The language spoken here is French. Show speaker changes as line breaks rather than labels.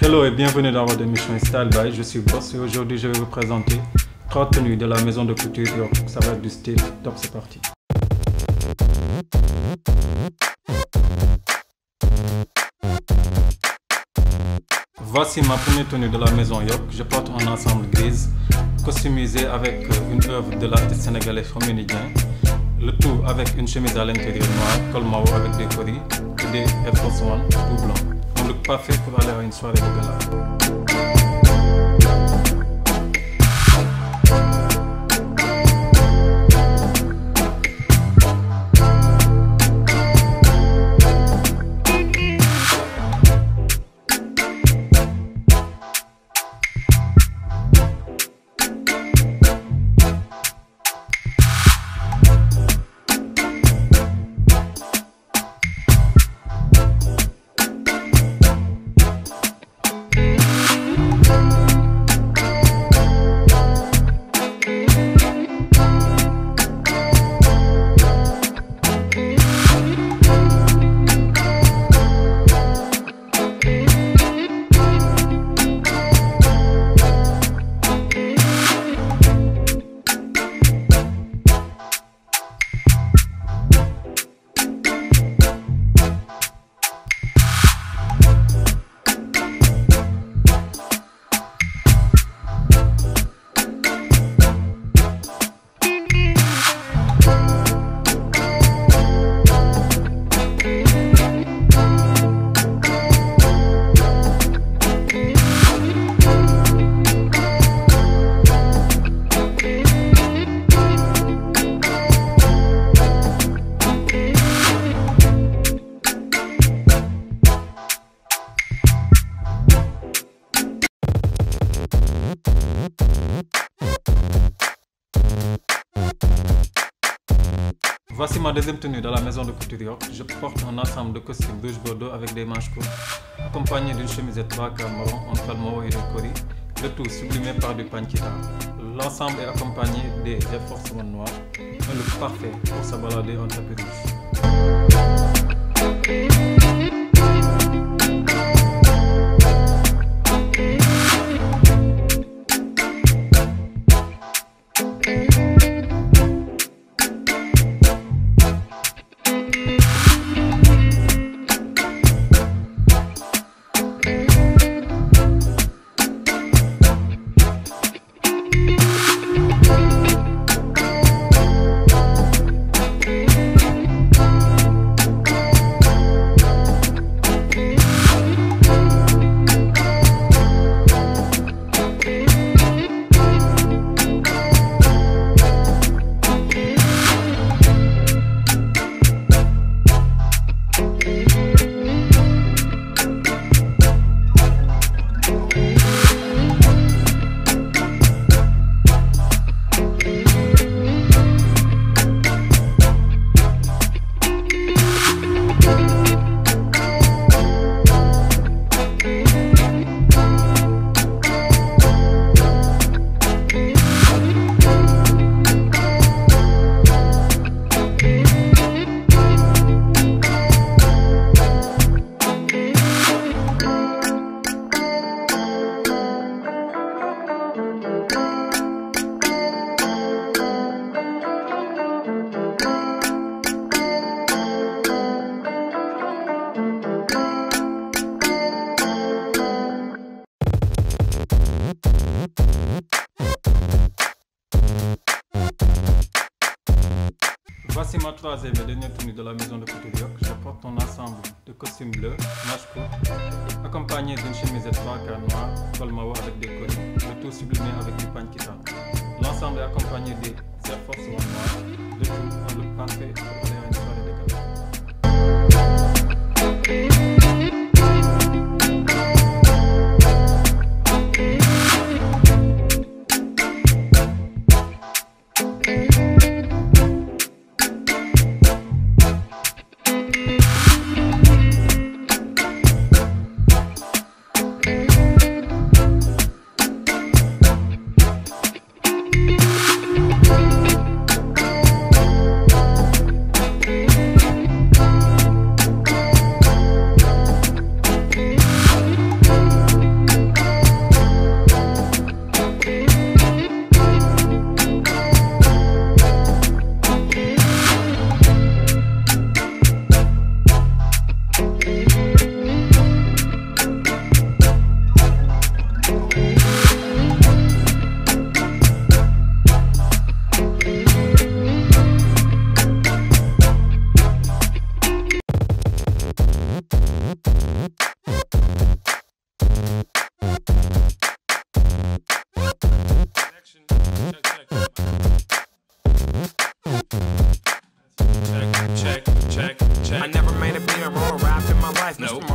Hello et bienvenue dans votre émission Style by, je suis Boss et aujourd'hui je vais vous présenter trois tenues de la maison de couture. Ça va être du style, top c'est parti. Voici ma première tenue de la maison York. Je porte un ensemble grise, customisé avec une œuvre de l'artiste sénégalais Foménidien. Le tout avec une chemise à l'intérieur noire, col mao avec des coris et des Air Force One tout blanc. Un look parfait pour aller à une soirée de gala. Voici ma deuxième tenue dans la maison de couture. Je porte un ensemble de costumes rouge bordeaux avec des manches courtes, accompagné d'une chemise à trois quarts marron, un palmao et des coris, le tout sublimé par du panchita. L'ensemble est accompagné des One noirs, un look parfait pour se balader en tapis rouge. Voici ma troisième et dernière tenue de la maison de couture. Je porte un ensemble de costumes bleus, manches accompagné d'une chemise à trois quarts noire, col mao avec des colis, le tout sublimé avec du panchita. L'ensemble est accompagné des Air Force One noirs, le tout un look parfait Check, check. Check, check, check. I never
made a beer or a rap in my life. Nope.